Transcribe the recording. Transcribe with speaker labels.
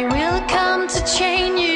Speaker 1: I will come to chain you.